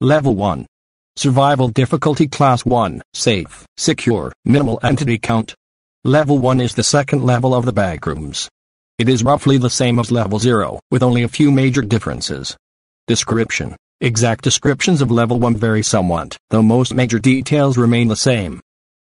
Level 1. Survival difficulty class 1, safe, secure, minimal entity count. Level 1 is the second level of the backrooms. It is roughly the same as level 0, with only a few major differences. Description. Exact descriptions of level 1 vary somewhat, though most major details remain the same.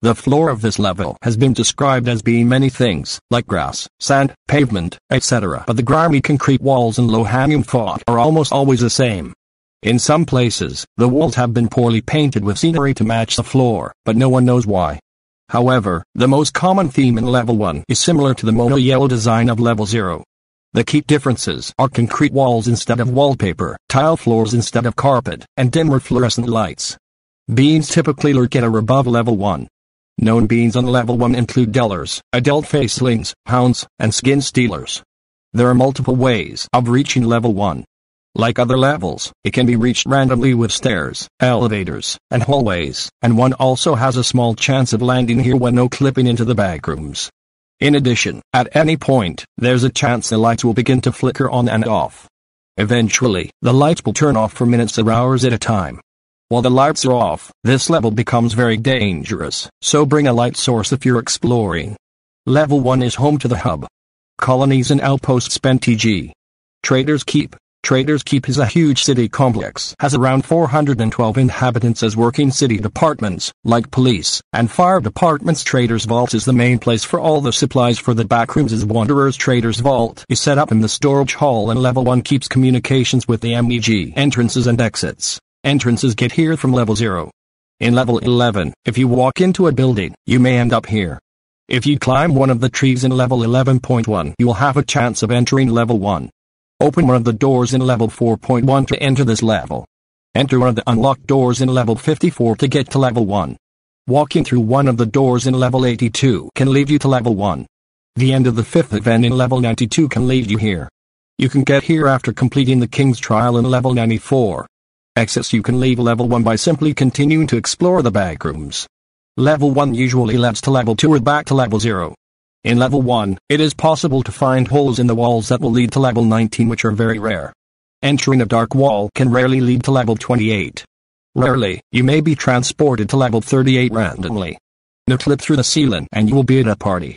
The floor of this level has been described as being many things, like grass, sand, pavement, etc. But the grimy concrete walls and low-hanging fruit are almost always the same. In some places, the walls have been poorly painted with scenery to match the floor, but no one knows why. However, the most common theme in Level 1 is similar to the mono yellow design of Level 0. The key differences are concrete walls instead of wallpaper, tile floors instead of carpet, and dimmer fluorescent lights. Beans typically lurk at or above Level 1. Known beans on Level 1 include dullers, adult facelings, hounds, and skin stealers. There are multiple ways of reaching Level 1. Like other levels, it can be reached randomly with stairs, elevators, and hallways, and one also has a small chance of landing here when no clipping into the backrooms. In addition, at any point, there's a chance the lights will begin to flicker on and off. Eventually, the lights will turn off for minutes or hours at a time. While the lights are off, this level becomes very dangerous, so bring a light source if you're exploring. Level 1 is home to the hub. Colonies and outposts spend TG. Traders Keep, Traders Keep is a huge city complex, has around 412 inhabitants as working city departments, like police and fire departments. Traders Vault is the main place for all the supplies for the backrooms as Wanderers Traders Vault is set up in the storage hall and level 1 keeps communications with the MEG entrances and exits. Entrances get here from level 0. In level 11, if you walk into a building, you may end up here. If you climb one of the trees in level 11.1, you will have a chance of entering level 1. Open one of the doors in level 4.1 to enter this level. Enter one of the unlocked doors in level 54 to get to level 1. Walking through one of the doors in level 82 can lead you to level 1. The end of the fifth event in level 92 can lead you here. You can get here after completing the King's Trial in level 94. Exits you can leave level 1 by simply continuing to explore the backrooms. Level 1 usually leads to level 2 or back to level 0. In level 1, it is possible to find holes in the walls that will lead to level 19 which are very rare. Entering a dark wall can rarely lead to level 28. Rarely, you may be transported to level 38 randomly. No clip through the ceiling and you will be at a party.